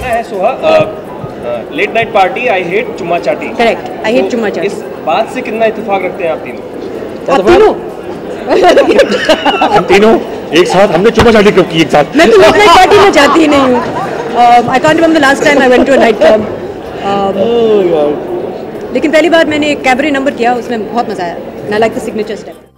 है सुहा late night party I hate चुम्मा चाटी। करेक्ट आई हेट चुम्मा चाटी। इस बात से कितना इत्तेफाक रखते हैं आप तीनों? आप तीनों। हम तीनों एक साथ हमने चुम्मा चाटी कब की एक साथ? मैं तो लेट नाइट पार्टी में जाती ही नहीं हूँ। आई time I went to a night club. Um, oh, God. लेकिन पहली बार मैंने एक कैबरे नंबर किया उसमें बहुत मज़ा आया I like the signature step